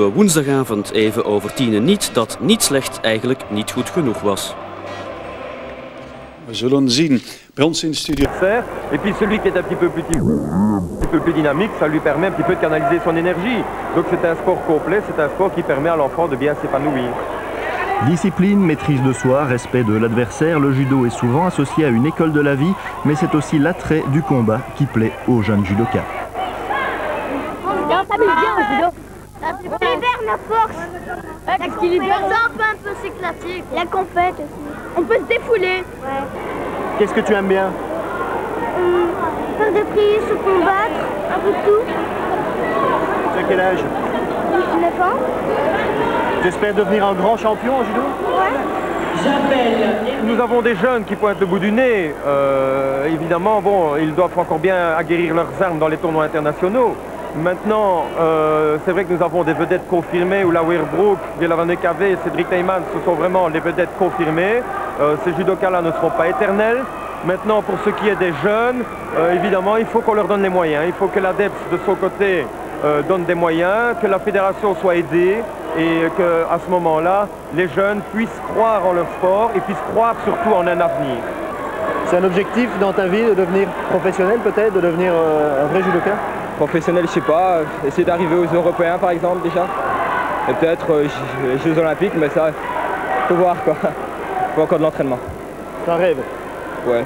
we woensdagavond even over tienen niet dat niet slecht eigenlijk niet goed genoeg was. We zullen zien. Bij ons in de studio. Et puis celui qui est un petit peu plus, un petit peu plus dynamique, ça lui permet un petit peu de canaliser son énergie. Donc c'est un sport complet, c'est un sport qui permet à l'enfant de bien s'épanouir. Discipline, maîtrise de soi, respect de l'adversaire, le judo est souvent associé à une école de la vie, mais c'est aussi l'attrait du combat qui plaît aux jeunes judokas. La force. Qu'il libère ça, on peut un peu s'éclater. La compète aussi. On peut se défouler. Ouais. Qu'est-ce que tu aimes bien Hum, faire des prises, se combattre, un peu de tout. Tu as quel âge 9 ans. Tu espères devenir un grand champion en judo Nous avons des jeunes qui pointent le bout du nez. Euh, évidemment, bon, ils doivent encore bien aguerrir leurs armes dans les tournois internationaux. Maintenant, euh, c'est vrai que nous avons des vedettes confirmées, Oula Werbrook, Gelavane Kave, Cédric Neyman, ce sont vraiment les vedettes confirmées. Euh, ces judokas-là ne seront pas éternels. Maintenant, pour ce qui est des jeunes, euh, évidemment, il faut qu'on leur donne les moyens. Il faut que l'ADEPS, de son côté, donne des moyens, que la fédération soit aidée et qu'à ce moment-là, les jeunes puissent croire en leur sport et puissent croire surtout en un avenir. C'est un objectif dans ta vie de devenir professionnel peut-être, de devenir un vrai judoka? Professionnel, je sais pas, euh, essayer d'arriver aux Européens par exemple déjà. Et peut-être euh, J- Jeux Olympiques, mais ça, faut voir quoi. Faut encore de l'entraînement. C'est un rêve. Ouais.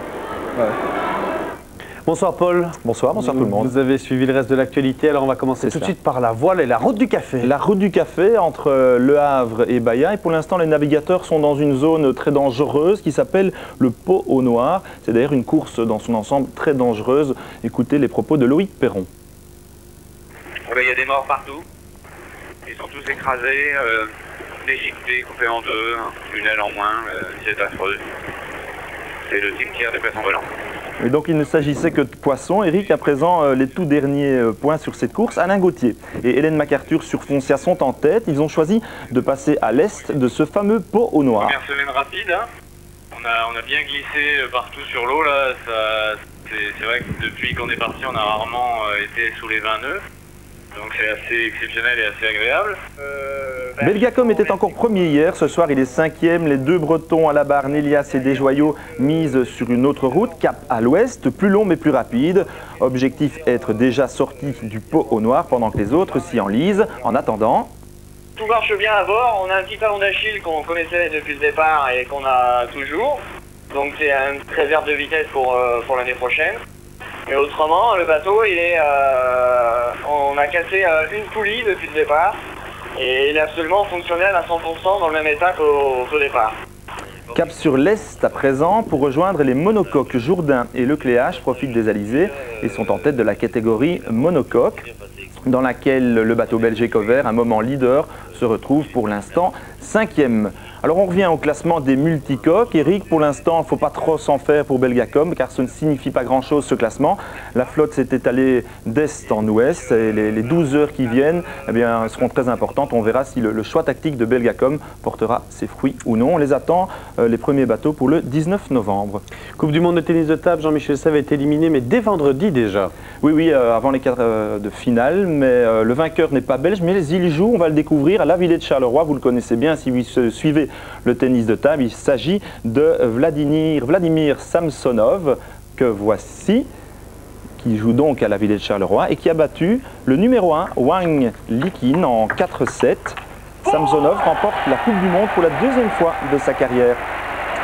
Bonsoir Paul. Bonsoir, bonsoir tout le monde. Vous avez suivi le reste de l'actualité, alors on va commencer tout de ça. suite par la voile et la route du café. La route du café entre euh, Le Havre et Bahia. Et pour l'instant, les navigateurs sont dans une zone très dangereuse qui s'appelle le Pot au Noir. C'est d'ailleurs une course dans son ensemble très dangereuse. Écoutez les propos de Loïc Perron. Il y a des morts partout. Ils sont tous écrasés, euh, déchiquetés, coupés en deux, une aile en moins. euh, c'est affreux. C'est le type qui a des poissons volants. Et donc il ne s'agissait que de poissons. Eric, à présent, euh, les tout derniers points sur cette course. Alain Gauthier et Hélène MacArthur sur Foncia sont en tête. Ils ont choisi de passer à l'est de ce fameux Pot au Noir. Première semaine rapide. hein. On, a, on a bien glissé partout sur l'eau. là. C'est vrai que depuis qu'on est parti, on a rarement été sous les 20 nœuds. Donc c'est assez exceptionnel et assez agréable. Euh, ben, Belgacom était encore premier hier, ce soir il est cinquième. Les deux Bretons à la barre, Nélias et Desjoyaux, misent sur une autre route, cap à l'ouest, plus long mais plus rapide. Objectif être déjà sorti du pot au noir pendant que les autres s'y enlisent. En attendant, Tout marche bien à bord. On a un petit talon d'Achille qu'on connaissait depuis le départ et qu'on a toujours. Donc c'est une réserve de vitesse pour, euh, pour l'année prochaine. Mais autrement, le bateau, il est, euh, on a cassé euh, une poulie depuis le départ. Et il est absolument fonctionnel à 100% dans le même état qu'au qu'au départ. cap sur l'est à présent pour rejoindre les monocoques. Jourdain et Lecléache profitent des alizés et sont en tête de la catégorie monocoque dans laquelle le bateau belge Ecover, un moment leader, se retrouve pour l'instant cinquième. Alors on revient au classement des multicoques. Eric, pour l'instant, il ne faut pas trop s'en faire pour Belgacom car ce ne signifie pas grand-chose ce classement. La flotte s'est étalée d'est en ouest et les, les 12 heures qui viennent eh bien, seront très importantes. On verra si le, le choix tactique de Belgacom portera ses fruits ou non. On les attend, euh, les premiers bateaux, pour le 19 novembre. Coupe du monde de tennis de table, Jean-Michel Save est éliminé, mais dès vendredi déjà. Oui, oui, euh, avant les quarts euh, de finale, mais le vainqueur n'est pas belge, mais il joue, on va le découvrir à la Villette de Charleroi, vous le connaissez bien si vous suivez le tennis de table, il s'agit de Vladimir, Vladimir Samsonov, que voici, qui joue donc à la Villette de Charleroi et qui a battu le numéro 1, Wang Likin, en 4-7. Samsonov remporte la Coupe du Monde pour la deuxième fois de sa carrière.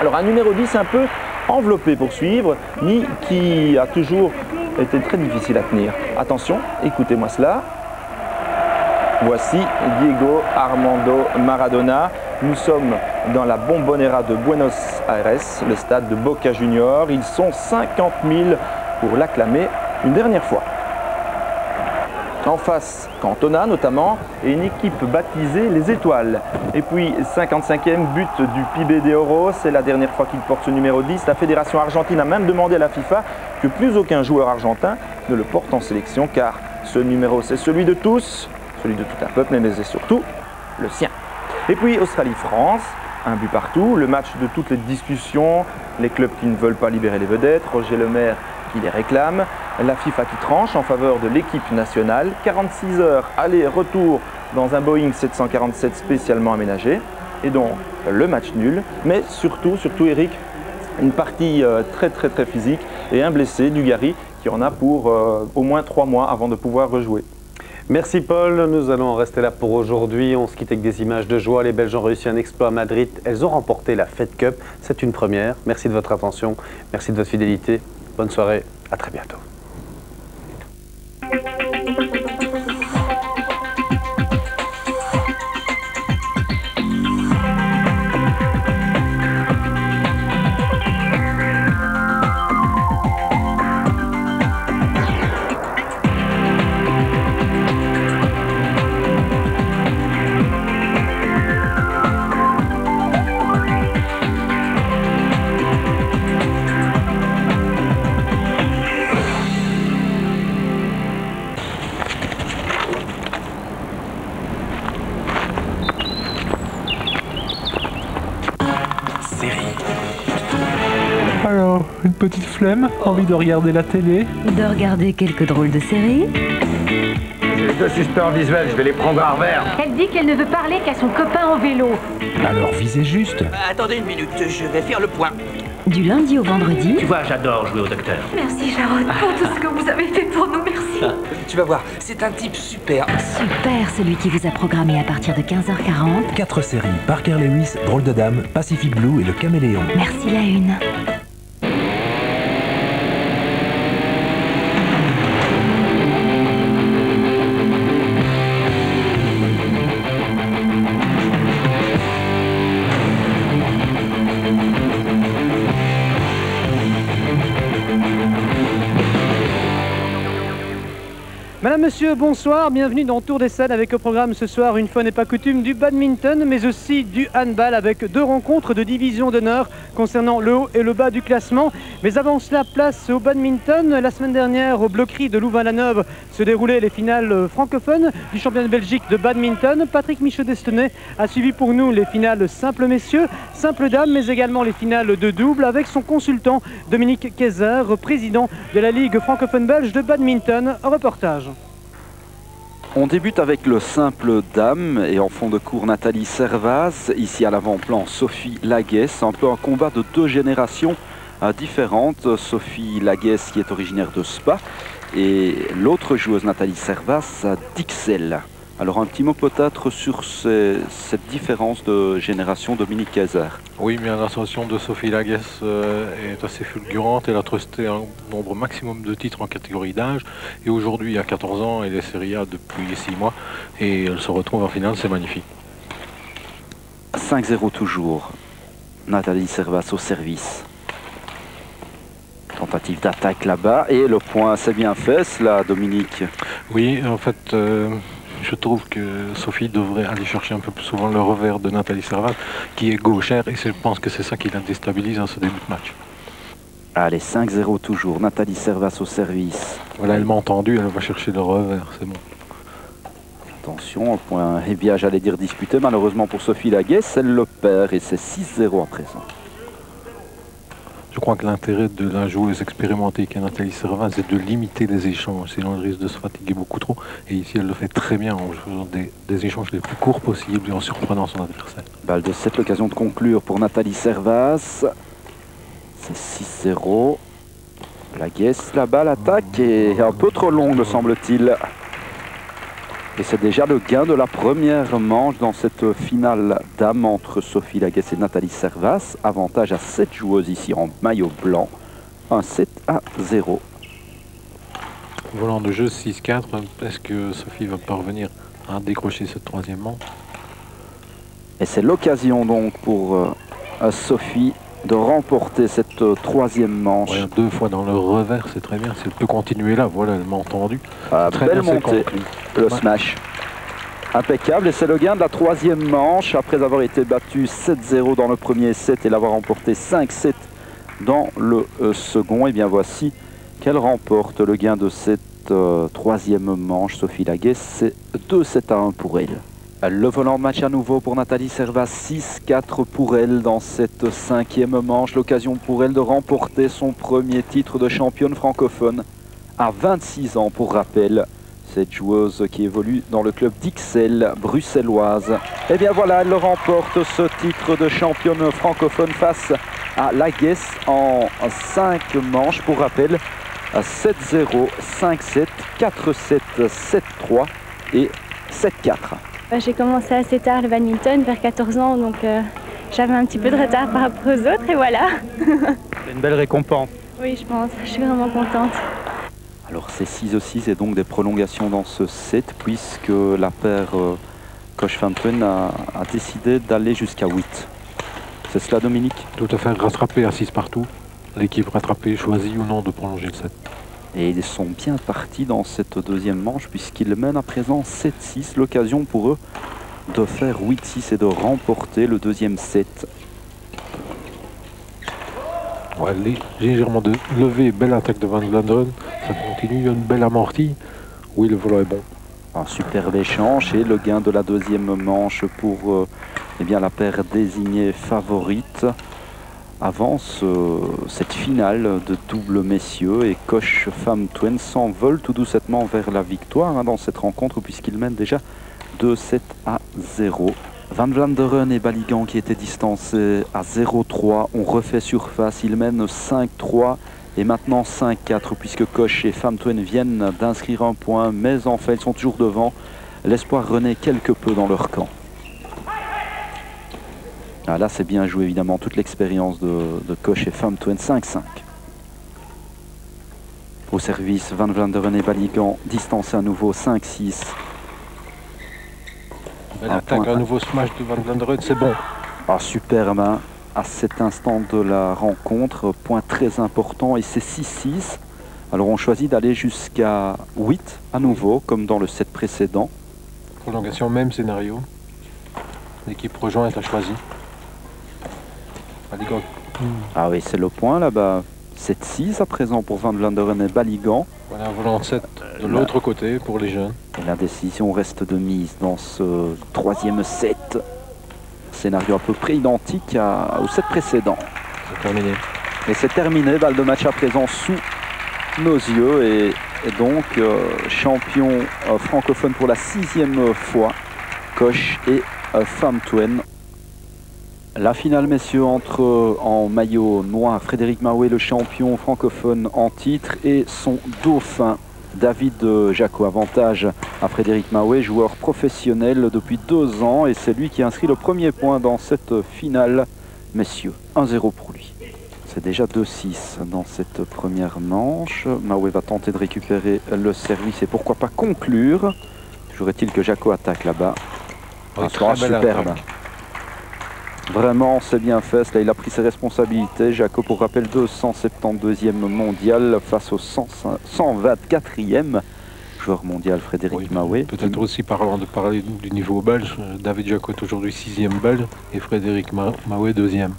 Alors un numéro 10 un peu enveloppé pour suivre, ni qui a toujours été très difficile à tenir. Attention, écoutez-moi cela. Voici Diego Armando Maradona. Nous sommes dans la Bombonera de Buenos Aires, le stade de Boca Junior. Ils sont 50 000 pour l'acclamer une dernière fois. En face, Cantona notamment, et une équipe baptisée les Étoiles. Et puis, 55e but du PIB de Oro, c'est la dernière fois qu'il porte ce numéro 10. La fédération argentine a même demandé à la FIFA que plus aucun joueur argentin ne le porte en sélection, car ce numéro, c'est celui de tous, celui de tout un peuple, mais c'est surtout le sien. Et puis, Australie-France, un but partout, le match de toutes les discussions, les clubs qui ne veulent pas libérer les vedettes, Roger Lemaire qui les réclame, la FIFA qui tranche en faveur de l'équipe nationale, 46 heures aller-retour dans un Boeing 747 spécialement aménagé. Et donc le match nul, mais surtout, surtout Eric, une partie euh, très très très physique et un blessé, Dugarry, qui en a pour euh, au moins trois mois avant de pouvoir rejouer. Merci Paul, nous allons en rester là pour aujourd'hui. On se quitte avec des images de joie. Les Belges ont réussi un exploit à Madrid. Elles ont remporté la Fed Cup. C'est une première. Merci de votre attention. Merci de votre fidélité. Bonne soirée. À très bientôt. Petite flemme, envie de regarder la télé De regarder quelques drôles de séries J'ai deux suspects visuels, je vais les prendre à revers. Elle dit qu'elle ne veut parler qu'à son copain en vélo. Alors visez juste. Euh, attendez une minute, je vais faire le point. Du lundi au vendredi. Tu vois, j'adore jouer au docteur. Merci Sharon pour tout ce que vous avez fait pour nous, merci. Tu vas voir, c'est un type super. Super, celui qui vous a programmé à partir de 15h40. Quatre séries, Parker Lewis, Drôle de Dame, Pacific Blue et Le Caméléon. Merci la une. Monsieur, bonsoir, bienvenue dans Tour des Salles avec au programme ce soir, une fois n'est pas coutume, du badminton, mais aussi du handball avec deux rencontres de division d'honneur concernant le haut et le bas du classement. Mais avant cela, place au badminton. La semaine dernière, au bloquerie de Louvain-la-Neuve, se déroulaient les finales francophones du championnat de Belgique de badminton. Patrick Michaud-Destenay a suivi pour nous les finales simple messieurs, simple dames, mais également les finales de double avec son consultant Dominique Kayser, président de la Ligue francophone belge de badminton. Reportage. On débute avec le simple dame et en fond de cours Nathalie Servaz, ici à l'avant-plan Sophie Laguesse, un peu un combat de deux générations euh, différentes. Sophie Laguesse qui est originaire de Spa et l'autre joueuse Nathalie Servaz d'Ixelles. Alors un petit mot peut-être sur ces- cette différence de génération Dominique Kaiser. Oui, mais l'ascension de Sophie Laguesse euh, est assez fulgurante. Elle a trusté un nombre maximum de titres en catégorie d'âge. Et aujourd'hui, à 14 ans, elle est Serie A depuis 6 mois. Et elle se retrouve en finale, c'est magnifique. 5-0 toujours. Nathalie Servas au service. Tentative d'attaque là-bas et le point c'est bien fait cela Dominique. Oui, en fait, euh, je trouve que Sophie devrait aller chercher un peu plus souvent le revers de Nathalie Servat, qui est gauchère. Et je pense que c'est ça qui la déstabilise en ce début de match. Allez 5-0 toujours. Nathalie Servas au service. Voilà, elle m'a entendu, elle va chercher le revers, c'est bon. Attention, point, eh bien j'allais dire disputé, malheureusement pour Sophie Laguesse, elle le perd et c'est 6-0 à présent. Je crois que l'intérêt de la joueuse expérimentée qui est Nathalie Servat, c'est de limiter les échanges, sinon elle risque de se fatiguer beaucoup trop. Et ici, elle le fait très bien en faisant des, des échanges les plus courts possibles et en surprenant son adversaire. Balle de 7, l'occasion de conclure pour Nathalie Servas. C'est 6-0. Laguesse là-bas, l'attaque est un peu trop longue, me semble-t-il. Et c'est déjà le gain de la première manche dans cette finale dame entre Sophie Laguesse et Nathalie Servas. Avantage à 7 joueuses ici en maillot blanc. Un 7 à 0. Volant de jeu 6-4, est-ce que Sophie va parvenir à décrocher cette troisième manche? Et c'est l'occasion donc pour euh, Sophie de remporter cette euh, troisième manche. Ouais, deux fois dans le revers, c'est très bien. Si elle peut continuer là, voilà, elle m'a entendu. Ah, Très belle bien, c'est montée, le smash. Impeccable, et c'est le gain de la troisième manche, après avoir été battu 7-0 dans le premier set et l'avoir remporté 5-7 dans le euh, second. Et bien voici qu'elle remporte le gain de cette euh, troisième manche, Sophie Laguesse. C'est 2-7 à 1 pour elle. Le volant de match à nouveau pour Nathalie Servat, 6-4 pour elle dans cette cinquième manche. L'occasion pour elle de remporter son premier titre de championne francophone à 26 ans pour rappel. cette joueuse qui évolue dans le club d'Ixelles, bruxelloise. Et bien voilà, elle remporte ce titre de championne francophone face à Lagues en 5 manches. Pour rappel, 7-0, 5-7, 4-7, 7-3 et 7-4. Bah, J'ai commencé assez tard le badminton, vers 14 ans, donc euh, j'avais un petit peu de retard par rapport aux autres et voilà. C'est une belle récompense. oui, je pense, je suis vraiment contente. Alors c'est 6 6 et donc des prolongations dans ce set puisque la paire euh, Koch a décidé d'aller jusqu'à 8. C'est cela Dominique? Tout à fait rattrapé à 6 partout. L'équipe rattrapée choisit ou non de prolonger le set. Et ils sont bien partis dans cette deuxième manche puisqu'ils mènent à présent 7-6. L'occasion pour eux de faire 8-6 et de remporter le deuxième set. Ouais, lé- légèrement de levé, belle attaque de Van Vlanderen. Ça continue, il y a une belle amortie. Oui, le volant est bon. Un superbe échange et le gain de la deuxième manche pour euh, eh bien, la paire désignée favorite avance euh, cette finale de double messieurs et Koch Femme Twin s'envole tout doucettement vers la victoire hein, dans cette rencontre puisqu'il mène déjà 2-7 à 0. Van Vlanderen et Baligan qui étaient distancés à 0-3 ont refait surface, ils mènent 5-3 et maintenant 5-4 puisque Koch et Femme Twin viennent d'inscrire un point mais en fait ils sont toujours devant. L'espoir renaît quelque peu dans leur camp. Ah, là, c'est bien joué, évidemment, toute l'expérience de, de Koch et Femme Twin 5-5. Au service, Van Vlanderen et Baligan, distancés à nouveau 5-6. Belle Un attaque, point. un nouveau smash de Van Vlanderen, c'est bon. Ah, superbe hein, à cet instant de la rencontre, point très important et c'est 6-6. Alors on choisit d'aller jusqu'à 8 à nouveau, comme dans le set précédent. Prolongation, même scénario. L'équipe rejointe, elle a Ah oui, c'est le point là-bas. 7-6 à présent pour Van Vlanderen et Baligan. Voilà un volant de 7 de Là. l'autre côté pour les jeunes. Et la décision reste de mise dans ce troisième set. Scénario à peu près identique à- au set précédent. C'est terminé. Et c'est terminé, balle de match à présent sous nos yeux et, et donc euh, champion euh, francophone pour la sixième fois, Koch et euh, Femme Twain. La finale, messieurs, entre euh, en maillot noir Frédéric Mahoué, le champion francophone en titre, et son dauphin David euh, Jaco. Avantage à Frédéric Mahoué, joueur professionnel depuis deux ans, et c'est lui qui inscrit le premier point dans cette finale, messieurs. 1-0 pour lui. C'est déjà 2-6 dans cette première manche. Mahoué va tenter de récupérer le service et pourquoi pas conclure. Toujours est-il que Jaco attaque là-bas. Belle superbe. attaque. Vraiment, c'est bien fait. Là, il a pris ses responsabilités. Jaco, pour rappel, 272e mondial face au 100 124e joueur mondial Frédéric Mahoué. Peut-être aussi parlant de parler du niveau belge. David Jaco est aujourd'hui sixième belge et Frédéric Ma- Mahoué deuxième.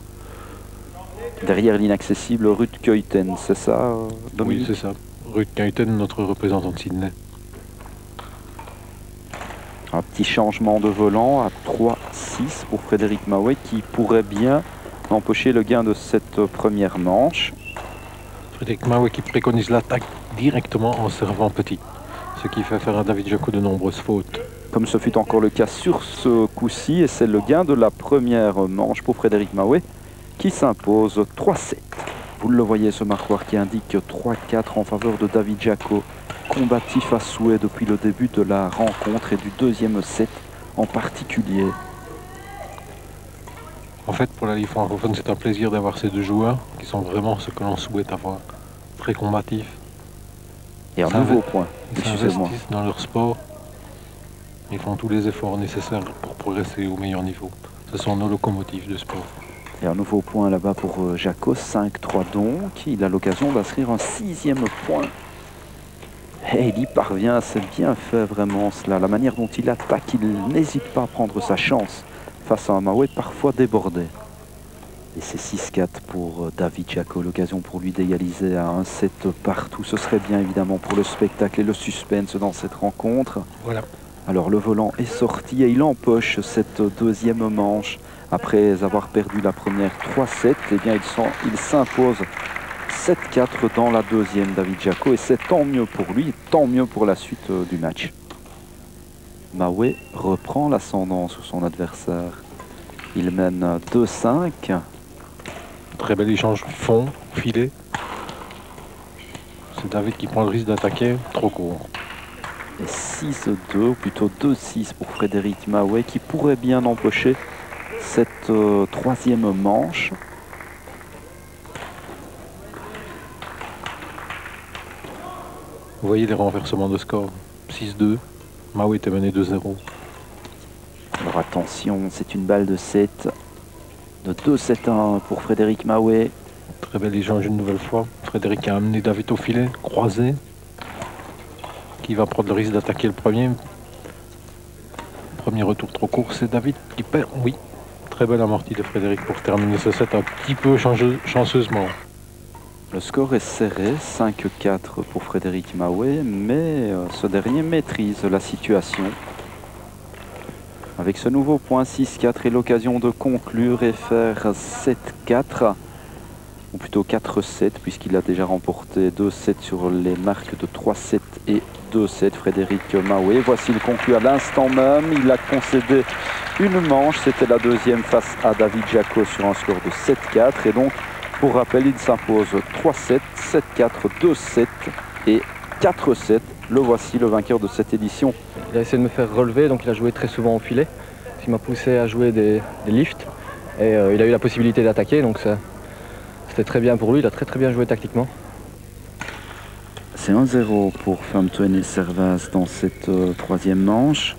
Derrière l'inaccessible Ruth Keuten, c'est ça, Oui, c'est ça. Ruth Kuyten, notre représentant de Sydney. Un petit changement de volant à 3-6 pour Frédéric Mahoué qui pourrait bien empocher le gain de cette première manche. Frédéric Mahoué qui préconise l'attaque directement en servant petit. Ce qui fait faire à David Jaco de nombreuses fautes. Comme ce fut encore le cas sur ce coup-ci, et c'est le gain de la première manche pour Frédéric Mahoué qui s'impose 3-7. Vous le voyez, ce marquoir qui indique 3-4 en faveur de David Jaco, combatif à souhait depuis le début de la rencontre et du deuxième set en particulier. En fait, pour la Ligue francophone, c'est un plaisir d'avoir ces deux joueurs qui sont vraiment ce que l'on souhaite avoir. Très combatifs. Et un nouveau point, Ils s'investissent dans leur sport. Ils font tous les efforts nécessaires pour progresser au meilleur niveau. Ce sont nos locomotives de sport. Et un nouveau point là-bas pour euh, Jaco, 5-3 donc. Il a l'occasion d'inscrire un sixième point. Et il y parvient, c'est bien fait vraiment cela. La manière dont il attaque, il n'hésite pas à prendre sa chance face à un parfois débordé. Et c'est 6-4 pour euh, David Jaco, l'occasion pour lui d'égaliser à un set partout. Ce serait bien évidemment pour le spectacle et le suspense dans cette rencontre. Voilà. Alors le volant est sorti et il empoche cette deuxième manche. Après avoir perdu la première 3-7, eh bien il s'impose 7-4 dans la deuxième, David Jaco. Et c'est tant mieux pour lui, tant mieux pour la suite euh, du match. Maoué reprend l'ascendant sur son adversaire. Il mène 2-5. Très bel échange fond, filet. C'est David qui prend le risque d'attaquer, trop court. Et 6-2, ou plutôt 2-6 pour Frédéric Maoué, qui pourrait bien empocher cette euh, troisième manche. Vous voyez les renversements de score. 6-2, Maoué était mené 2-0. Alors attention, c'est une balle de 7. De 2-7-1 pour Frédéric Maoué. Très bel échange une nouvelle fois. Frédéric a amené David au filet, croisé. Qui va prendre le risque d'attaquer le premier. Premier retour trop court, c'est David qui perd. Oui, très belle amortie de Frédéric pour terminer ce set un petit peu chanceusement. Le score est serré, 5-4 pour Frédéric Maoué, mais euh, ce dernier maîtrise la situation. Avec ce nouveau point 6-4 et l'occasion de conclure et faire 7-4, ou plutôt 4-7, puisqu'il a déjà remporté 2-7 sur les marques de 3-7 et 2-7, Frédéric Maoué. Voici le conclu à l'instant même. Il a concédé une manche, c'était la deuxième face à David Jaco sur un score de 7-4. Et donc, pour rappel, il s'impose 3-7, 7-4, 2-7 et 4-7. Le voici, le vainqueur de cette édition. Il a essayé de me faire relever, donc il a joué très souvent au filet. Il m'a poussé à jouer des, lifts et euh, il a eu la possibilité d'attaquer, donc c'était très bien pour lui. Il a très très bien joué tactiquement. C'est 1-0 pour Famtoine et Servas dans cette euh, troisième manche.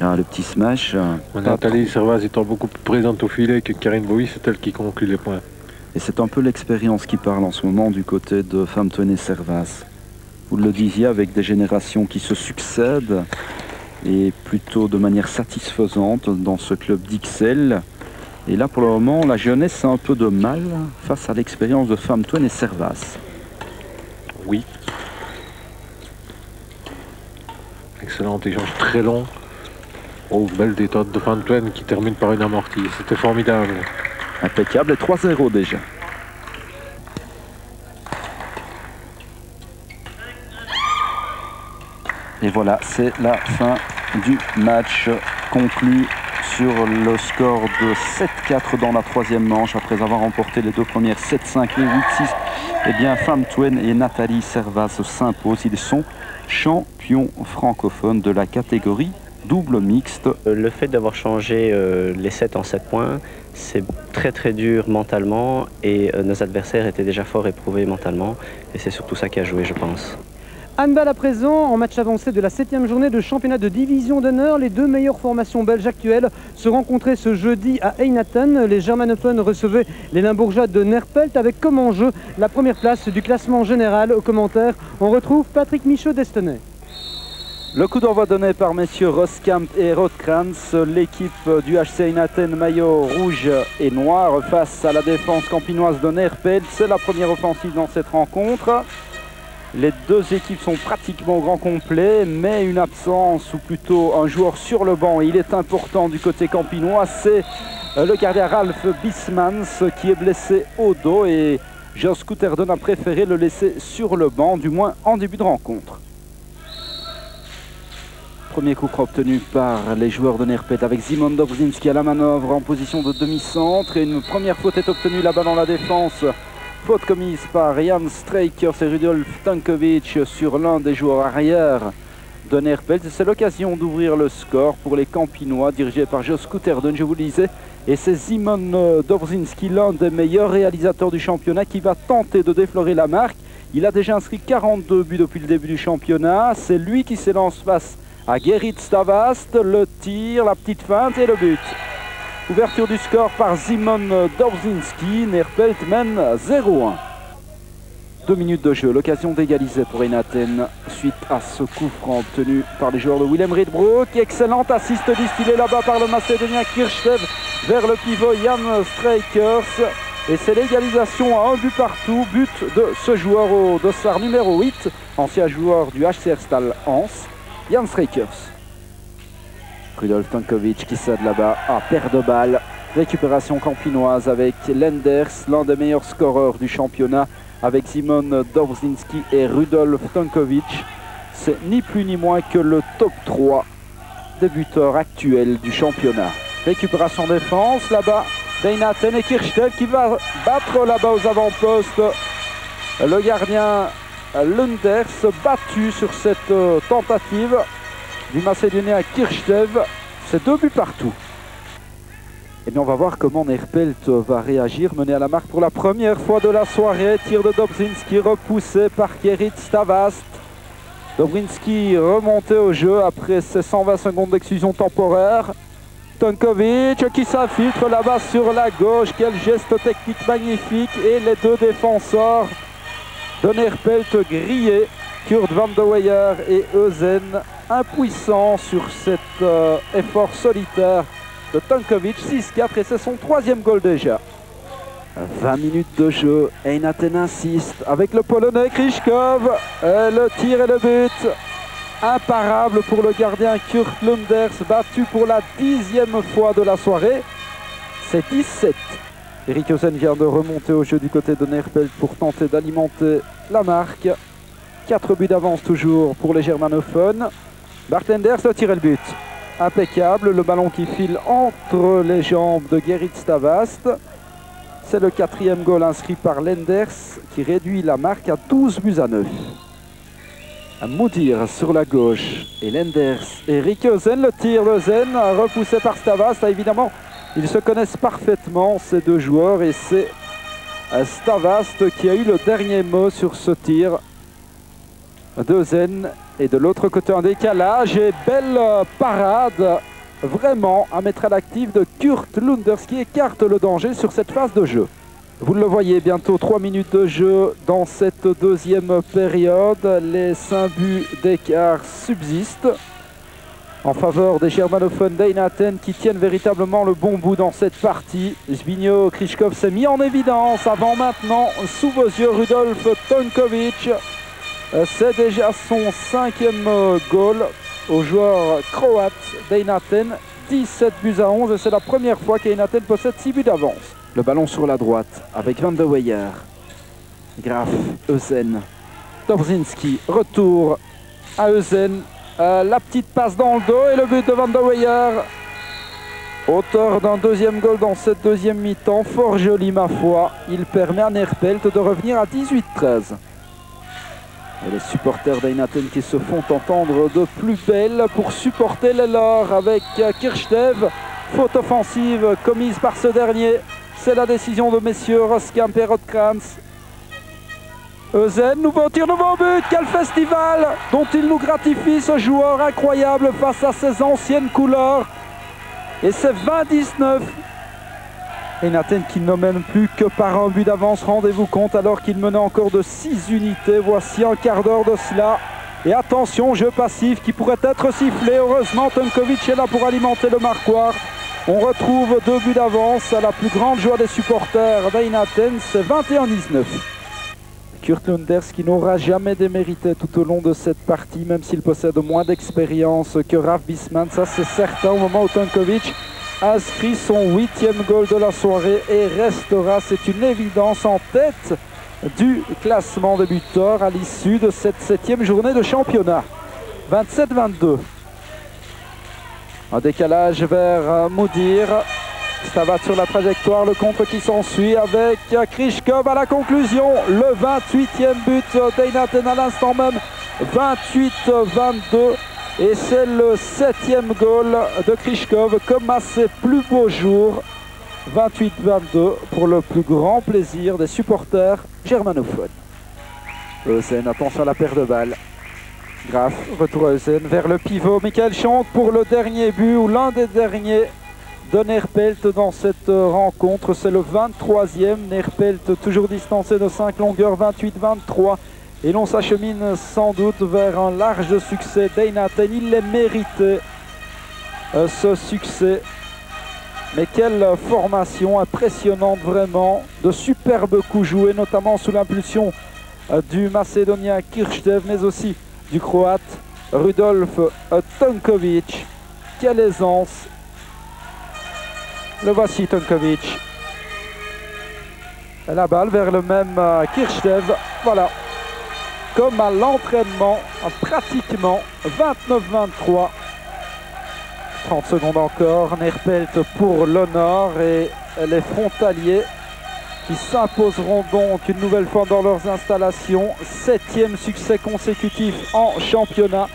Là, le petit smash. Euh, Nathalie Servaz étant beaucoup plus présente au filet que Karine Bowie, c'est elle qui conclut les points. Et c'est un peu l'expérience qui parle en ce moment du côté de Famtoine et Servas. Vous le disiez, avec des générations qui se succèdent et plutôt de manière satisfaisante dans ce club d'Ixelles. Et là, pour le moment, la jeunesse a un peu de mal face à l'expérience de Famtoine et Servas. Oui. Excellent échange très long. Oh, belle détente de Famtoine qui termine par une amortie. C'était formidable. Impeccable et 3-0 déjà. Et voilà, c'est la fin du match conclu sur le score de 7-4 dans la troisième manche après avoir remporté les deux premières 7-5 et 8-6. Eh bien, Fam Twain et Nathalie Servas s'imposent. Ils sont champions francophones de la catégorie double mixte. Euh, le fait d'avoir changé euh, les 7 en 7 points, c'est très très dur mentalement et euh, nos adversaires étaient déjà fort éprouvés mentalement et c'est surtout ça qui a joué je pense. Handball à présent, en match avancé de la 7 journée de championnat de division d'honneur, les deux meilleures formations belges actuelles se rencontraient ce jeudi à Einaten. Les germanophones recevaient les Limbourgeois de Nerpelt avec comme enjeu la première place du classement général. Au commentaire, on retrouve Patrick Michaud d'Estenay. Le coup d'envoi donné par messieurs Roskamp et Rothkrantz, l'équipe du HC Einaten maillot rouge et noir face à la défense campinoise de Nerpelt. C'est la première offensive dans cette rencontre. Les deux équipes sont pratiquement au grand complet, mais une absence ou plutôt un joueur sur le banc. Il est important du côté campinois, c'est le gardien Ralph Bismans qui est blessé au dos et Jos Kouterdon a préféré le laisser sur le banc, du moins en début de rencontre. Premier coup obtenu par les joueurs de Nerpet avec Simon Dobrzinski à la manœuvre en position de demi-centre. Et une première faute est obtenue là-bas dans la défense. Faute commise par Jan Streiker et Rudolf Tankovic sur l'un des joueurs arrière de Nerpelt. C'est l'occasion d'ouvrir le score pour les Campinois dirigés par Jos Kouterdon, je vous le disais. Et c'est Simon Dobrzinski, l'un des meilleurs réalisateurs du championnat, qui va tenter de déflorer la marque. Il a déjà inscrit 42 buts depuis le début du championnat. C'est lui qui s'élance face à Gerrit Stavast. Le tir, la petite feinte et le but. Ouverture du score par Simon Dorzinski. Nerpelt mène 0-1. Deux minutes de jeu, l'occasion d'égaliser pour Enaten suite à ce coup franc obtenu par les joueurs de Willem Riedbroek. Excellente assiste distillée là-bas par le Macédonien Kirchstev vers le pivot Jan Strijkers. Et c'est l'égalisation à un but partout, but de ce joueur au dossard numéro 8, ancien joueur du HCR Stal Hans. Jan Strijkers. Rudolf Tankovic qui cède là-bas à paire de balles. Récupération campinoise avec Lenders, l'un des meilleurs scoreurs du championnat, avec Simon Dobrzinski et Rudolf Tonkovic. C'est ni plus ni moins que le top 3 des buteurs actuels du championnat. Récupération défense, là-bas, Deinaten et qui va battre là-bas aux avant-postes. Le gardien Lunders battu sur cette euh, tentative du Macédonien Kirchdev. C'est deux buts partout. Et bien on va voir comment Nerpelt va réagir. Mené à la marque pour la première fois de la soirée. Tir de Dobzinski repoussé par Kerit Stavast. Dobrinski remonté au jeu après ses 120 secondes d'exclusion temporaire. Tonkovic qui s'infiltre là-bas sur la gauche. Quel geste technique magnifique. Et les deux défenseurs de Nerpelt grillés. Kurt van de Weyer et Eusen impuissants sur cet euh, effort solitaire de Tonkovic. 6-4 et c'est son troisième goal déjà. 20 minutes de jeu, Einaten insiste avec le Polonais Krishkov. Et le tir et le but. Imparable pour le gardien Kurt Lunders, battu pour la dixième fois de la soirée. C'est 17. Eric Osen vient de remonter au jeu du côté de Nerpelt pour tenter d'alimenter la marque. 4 buts d'avance toujours pour les germanophones. Bartenders le tir et le but. Impeccable, le ballon qui file entre les jambes de Gerrit Stavast. C'est le quatrième goal inscrit par Lenders qui réduit la marque à 12 buts à 9. Moudir sur la gauche et Lenders et Rikeusen, le tir de Zen repoussé par Stavast. Évidemment, ils se connaissent parfaitement ces deux joueurs et c'est Stavast qui a eu le dernier mot sur ce tir de Zen. Et de l'autre côté un décalage et belle parade vraiment à mettre à l'actif de Kurt Lunders qui écarte le danger sur cette phase de jeu. Vous le voyez, bientôt 3 minutes de jeu dans cette deuxième période. Les 5 buts d'écart subsistent en faveur des germanophones d'Einaten qui tiennent véritablement le bon bout dans cette partie. Zbigniew Krishkov s'est mis en évidence avant maintenant, sous vos yeux, Rudolf Tonkovic. C'est déjà son cinquième goal au joueur croate d'Einaten. 17 buts à 11 et c'est la première fois qu'Einaten possède 6 buts d'avance. Le ballon sur la droite avec Van de Weyer. Graf, Eusen, Dobrzinski, retour à Eusen. Euh, la petite passe dans le dos et le but de Van de Weyer. Auteur d'un deuxième goal dans cette deuxième mi-temps, fort joli ma foi. Il permet à Nerpelt de revenir à 18-13. Et les supporters d'Einaten qui se font entendre de plus belle pour supporter les leurs avec Kirchdev. Faute offensive commise par ce dernier. C'est la décision de messieurs Roskamp et Rotkranz. Eusen, nouveau tir, nouveau but. Quel festival dont il nous gratifie ce joueur incroyable face à ses anciennes couleurs. Et c'est 20-19. Einaten qui ne mène plus que par un but d'avance, rendez-vous compte, alors qu'il menait encore de 6 unités. Voici un quart d'heure de cela. Et attention, jeu passif qui pourrait être sifflé. Heureusement, Tonkovic est là pour alimenter le marquoir. On retrouve deux buts d'avance à la plus grande joie des supporters d'Einaten, c'est 21-19. Kurt Lunders qui n'aura jamais démérité tout au long de cette partie, même s'il possède moins d'expérience que Raf Bisman, ça c'est certain au moment où Tonkovic inscrit son huitième goal de la soirée et restera, c'est une évidence, en tête du classement des buteurs à l'issue de cette septième journée de championnat. 27-22. Un décalage vers Moudir. Stavat sur la trajectoire, le contre qui s'ensuit avec Krishkov à la conclusion. Le 28e but d'Einaten à l'instant même. 28-22. Et c'est le septième goal de Krishkov comme à ses plus beaux jours. 28-22 pour le plus grand plaisir des supporters germanophones. Eusen, attention à la paire de balles. Graf, retour à Eusen vers le pivot. Michael Chonk pour le dernier but ou l'un des derniers de Nerpelt dans cette rencontre. C'est le 23e. Nerpelt toujours distancé de 5 longueurs, 28-23. Et l'on s'achemine sans doute vers un large succès d'Einaten. Il l'est mérité, euh, ce succès. Mais quelle formation impressionnante vraiment. De superbes coups joués, notamment sous l'impulsion euh, du Macédonien Kirchdev, mais aussi du Croate Rudolf Tonkovic. Quelle aisance Le voici Tonkovic. La balle vers le même euh, Kirchnev. Voilà. Comme à l'entraînement, pratiquement 29-23. 30 secondes encore. Nerpelt pour l'honneur et les frontaliers qui s'imposeront donc une nouvelle fois dans leurs installations. Septième succès consécutif en championnat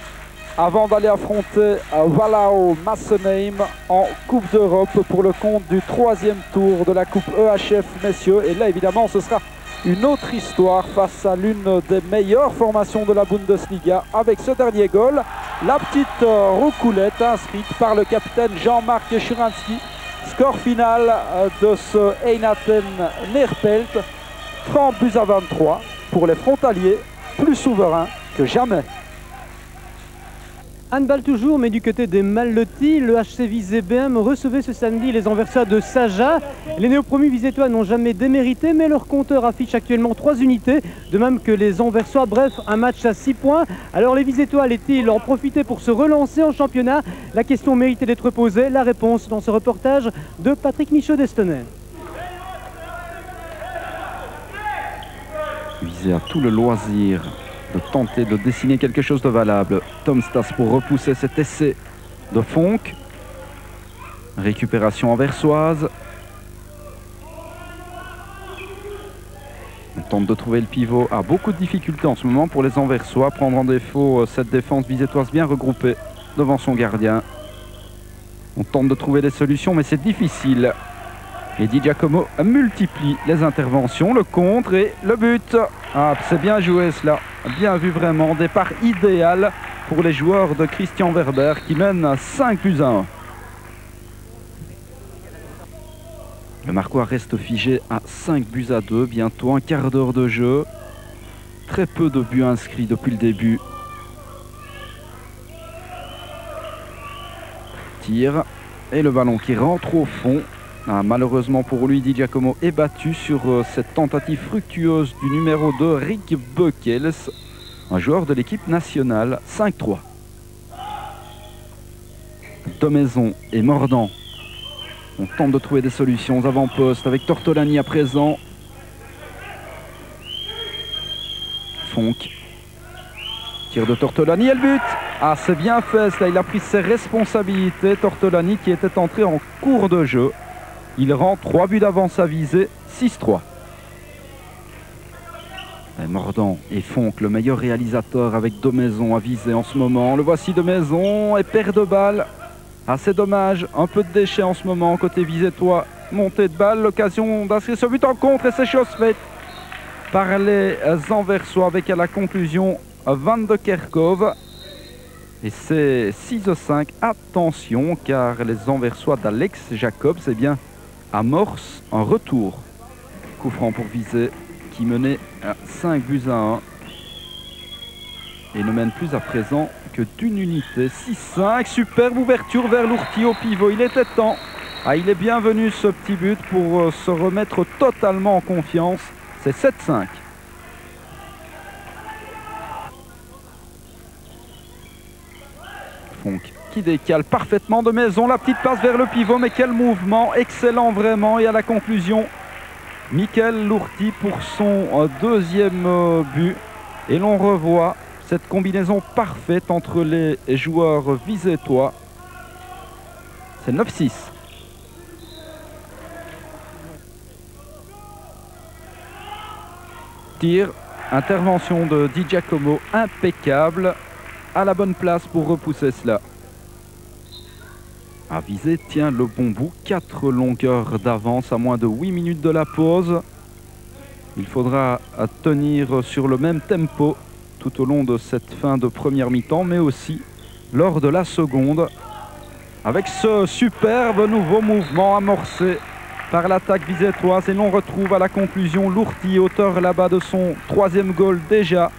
avant d'aller affronter Valao Massenheim en Coupe d'Europe pour le compte du troisième tour de la Coupe EHF messieurs. Et là évidemment ce sera une autre histoire face à l'une des meilleures formations de la Bundesliga avec ce dernier goal. La petite euh, roucoulette inscrite par le capitaine Jean-Marc Churinski. Score final euh, de ce Einaten Nerpelt. 30 buts à 23 pour les frontaliers, plus souverains que jamais. Handball toujours, mais du côté des Mallotti, le HC BM recevait ce samedi les Anversois de Saja. Les néopromus visétois n'ont jamais démérité, mais leur compteur affiche actuellement 3 unités, de même que les Anversois. Bref, un match à 6 points. Alors les Visétois allaient-ils en profiter pour se relancer en championnat? La question méritait d'être posée. La réponse dans ce reportage de Patrick Michaud d'Estonnet. Visé à tout le loisir de tenter de dessiner quelque chose de valable. Tom Stas pour repousser cet essai de Fonck. Récupération anversoise. On tente de trouver le pivot. A beaucoup de difficultés en ce moment pour les Anversois. Prendre en défaut euh, cette défense visétoise bien regroupée devant son gardien. On tente de trouver des solutions, mais c'est difficile. Et Di Giacomo multiplie les interventions, le contre et le but. Ah, c'est bien joué cela. Bien vu vraiment. Départ idéal pour les joueurs de Christian Werber qui mènent 5 plus 1. Le Marquois reste figé à 5 buts à 2. Bientôt un quart d'heure de jeu. Très peu de buts inscrits depuis le début. Tire. Et le ballon qui rentre au fond. Ah, malheureusement pour lui, Di Giacomo est battu sur euh, cette tentative fructueuse du numéro 2, Rick Beukels, un joueur de l'équipe nationale, 5-3. Domaison et Mordant. On tente de trouver des solutions aux avant-postes avec Tortolani à présent. Fonk. Tir de Tortolani et le but Ah, c'est bien fait, cela. Il a pris ses responsabilités. Tortolani qui était entré en cours de jeu. Il rend 3 buts d'avance à viser, 6-3. Mordant et Fonck, le meilleur réalisateur avec Domaison à viser en ce moment. Le voici de Maison et perd de balle. Assez dommage, un peu de déchets en ce moment côté Visé-toi. Montée de balle, l'occasion d'inscrire ce but en contre et c'est chose faite par les Anversois avec à la conclusion Van de Kerkov. Et c'est 6-5. Attention car les Anversois d'Alex Jacobs, c'est bien amorce un retour. Coup franc pour viser qui menait à 5 buts à 1 et ne mène plus à présent que d'une unité. 6-5, superbe ouverture vers l'ourti au pivot. Il était temps. Ah, il est bienvenu ce petit but pour euh, se remettre totalement en confiance. C'est 7-5. Qui décale parfaitement de maison. La petite passe vers le pivot, mais quel mouvement excellent vraiment. Et à la conclusion, Michael Lourti pour son euh, deuxième euh, but. Et l'on revoit cette combinaison parfaite entre les joueurs visétois. C'est 9-6. Tir, intervention de Di Giacomo, impeccable, à la bonne place pour repousser cela à viser tient le bon bout. 4 longueurs d'avance à moins de 8 minutes de la pause. Il faudra tenir sur le même tempo tout au long de cette fin de première mi-temps, mais aussi lors de la seconde. Avec ce superbe nouveau mouvement amorcé par l'attaque visétoise. Et l'on retrouve à la conclusion Lourti, auteur là-bas de son troisième goal déjà.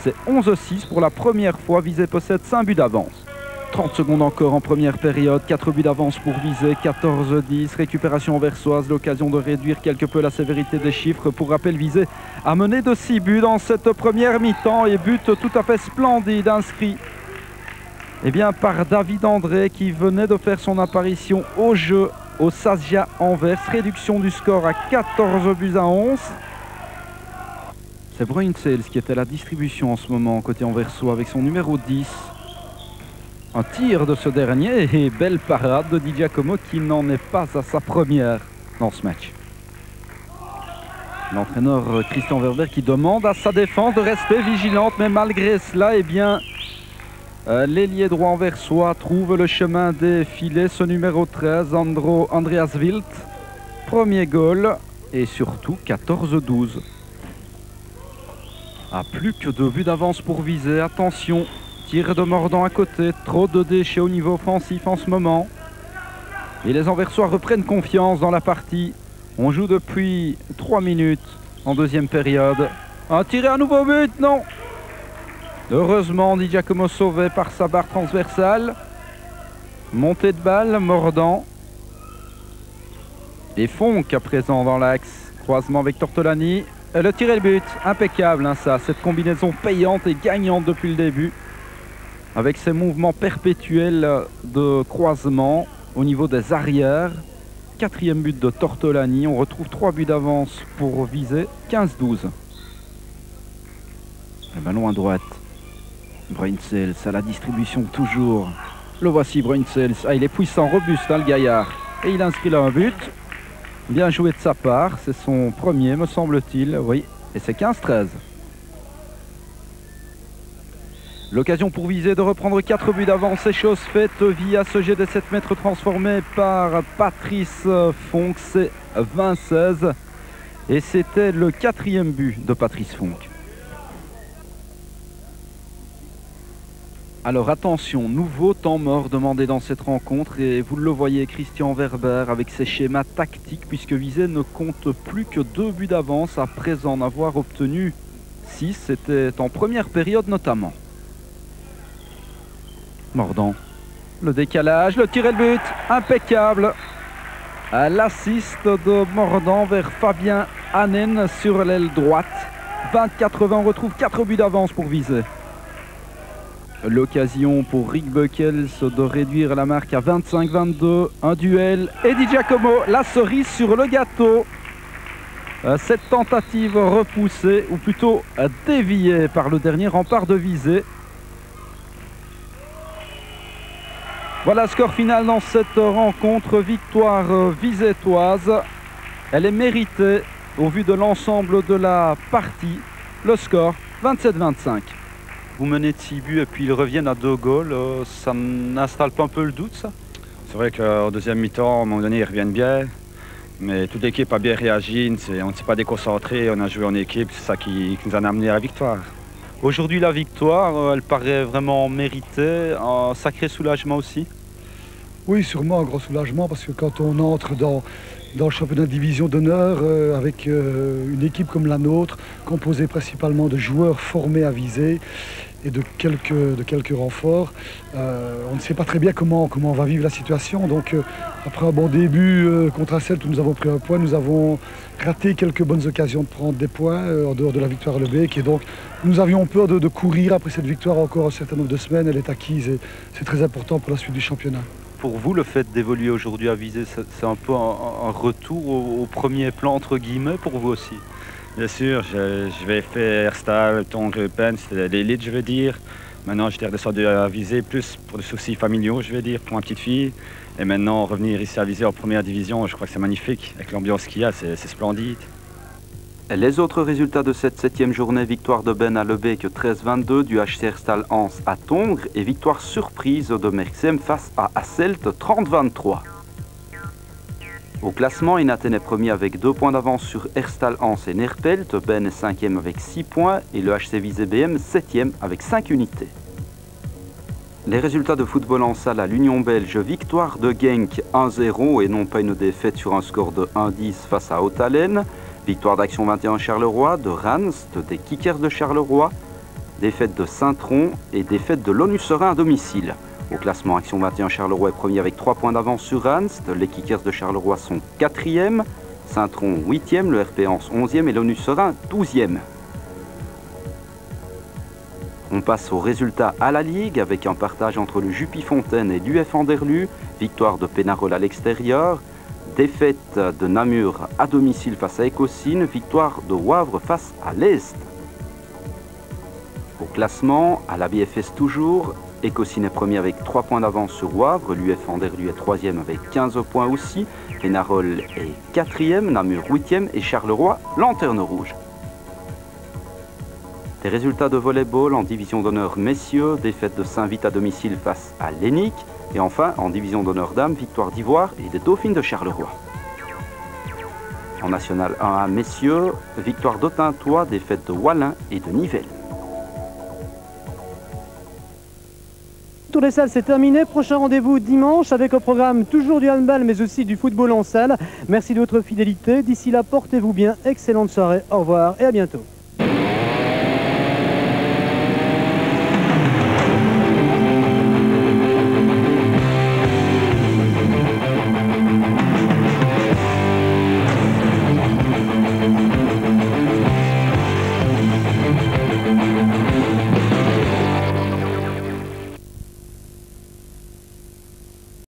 C'est 11-6 pour la première fois. Visé possède 5 buts d'avance. 30 secondes encore en première période, 4 buts d'avance pour viser, 14-10, récupération versoise, l'occasion de réduire quelque peu la sévérité des chiffres. Pour rappel, viser a de 6 buts dans cette première mi-temps et but tout à fait splendide inscrit eh bien, par David André qui venait de faire son apparition au jeu au Sazia Anvers. Réduction du score à 14 buts à 11. C'est Bruinsels qui était à la distribution en ce moment côté anversois avec son numéro 10. Un tir de ce dernier et belle parade de Di Giacomo qui n'en est pas à sa première dans ce match. L'entraîneur Christian Verber qui demande à sa défense de rester vigilante, mais malgré cela, eh bien, euh, l'ailier droit anversois trouve le chemin des filets. Ce numéro 13, Andro, Andreas Wild. Premier goal et surtout 14-12. À plus que deux buts d'avance pour viser. Attention, tir de mordant à côté. Trop de déchets au niveau offensif en ce moment. Et les Anversois reprennent confiance dans la partie. On joue depuis 3 minutes en deuxième période. Un tiré à nouveau but, non Heureusement, Di Giacomo sauvé par sa barre transversale. Montée de balle, mordant. Et Fonck à présent dans l'axe. Croisement avec Tortolani. Et le tir et le but, impeccable hein, ça. Cette combinaison payante et gagnante depuis le début. Avec ces mouvements perpétuels de croisement au niveau des arrières. Quatrième but de Tortolani. On retrouve trois buts d'avance pour viser. 15-12. Le ballon à droite. Bruinsels à la distribution toujours. Le voici Bruinsels. Ah, il est puissant, robuste hein, le gaillard. Et il inscrit là un but. Bien joué de sa part. C'est son premier me semble-t-il. Oui. Et c'est 15-13. L'occasion pour viser de reprendre 4 buts d'avance, c'est chose faite via ce jet de 7 mètres transformé par Patrice Fonck, c'est 20-16. Et c'était le quatrième but de Patrice Fonck. Alors attention, nouveau temps mort demandé dans cette rencontre et vous le voyez Christian Verber avec ses schémas tactiques puisque Vizet ne compte plus que deux buts d'avance après en avoir obtenu 6, c'était en première période notamment. Mordant. Le décalage, le tir et le but, impeccable. L'assist de Mordant vers Fabien Hanen sur l'aile droite. 24-20, on retrouve 4 buts d'avance pour viser. L'occasion pour Rick Buckels de réduire la marque à 25-22. Un duel. Eddie Giacomo, la cerise sur le gâteau. Euh, cette tentative repoussée, ou plutôt déviée par le dernier rempart de visée. Voilà le score final dans cette rencontre. Victoire visétoise. Elle est méritée au vu de l'ensemble de la partie. Le score 27-25. Vous menez de 6 buts et puis ils reviennent à deux goals. Euh, ça n'installe pas un peu le doute ça? C'est vrai qu'au deuxième mi-temps, à un moment donné, ils reviennent bien. Mais toute l'équipe a bien réagi. On ne s'est pas déconcentré. On a joué en équipe. C'est ça qui, qui nous a amené à la victoire. Aujourd'hui, la victoire, euh, elle paraît vraiment méritée. Un sacré soulagement aussi Oui, sûrement un gros soulagement parce que quand on entre dans, dans le championnat de division d'honneur euh, avec euh, une équipe comme la nôtre, composée principalement de joueurs formés à viser et de quelques, renforts, euh, on ne sait pas très bien comment, on va vivre la situation. Donc euh, après un bon début euh, contre Asselt où nous avons pris un point, nous avons raté quelques bonnes occasions de prendre des points en dehors de la victoire à Lebec. Et donc nous avions peur de, courir après cette victoire encore un certain nombre de semaines. Elle est acquise et c'est très important pour la suite du championnat. Pour vous, le fait d'évoluer aujourd'hui à viser, c'est un peu un, retour au premier plan, entre guillemets, pour vous aussi? Bien sûr, je, vais faire Star, Tongre, Pen, c'était l'élite, je veux dire. Maintenant, j'étais redescendu à viser plus pour des soucis familiaux, je veux dire, pour ma petite fille. Et maintenant, revenir ici à viser en première division, je crois que c'est magnifique. Avec l'ambiance qu'il y a, c'est splendide. Les autres résultats de cette septième journée, victoire de Ben à Lebec 13-22, du HCR Stal Hans à Tongres et victoire surprise de Merksem face à Asselt 30-23. Au classement, Inaten est premier avec deux points d'avance sur Erstal Hans et Nerpelt, Ben est cinquième avec 6 points et le HC Visé BM septième avec 5 unités. Les résultats de football en salle à l'Union belge, victoire de Genk 1-0 et non pas une défaite sur un score de 1-10 face à Hautalen. Victoire d'Action 21 Charleroi, de Ranst, des Kickers de Charleroi, défaite de Saint-Tron et défaite de l'ONU Serein à domicile. Au classement, Action 21 Charleroi est premier avec 3 points d'avance sur Ranst. Les Kickers de Charleroi sont 4e, Saint-Tron 8e, le RP Anse 11e et l'ONU Serein 12e. On passe aux résultats à la Ligue avec un partage entre le Jupy Fontaine et l'UF Anderlu. Victoire de Pénarol à l'extérieur. Défaite de Namur à domicile face à Écosine, victoire de Wavre face à l'Est. Au classement, à la BFS toujours, Écosine est premier avec 3 points d'avance sur Wavre, l'UF Anderlu est troisième avec 15 points aussi, Pénarol est quatrième, Namur huitième et Charleroi lanterne rouge. Des résultats de volleyball en division d'honneur messieurs, défaite de Saint-Vite à domicile face à Lénic. Et enfin, en division d'honneur dames, victoire d'Ivoire et des Dauphines de Charleroi. En national 1A messieurs, victoire d'Autintois, défaite de Wallin et de Nivelles. Tour des salles, c'est terminé. Prochain rendez-vous dimanche avec au programme toujours du handball mais aussi du football en salle. Merci de votre fidélité. D'ici là, portez-vous bien. Excellente soirée. Au revoir et à bientôt.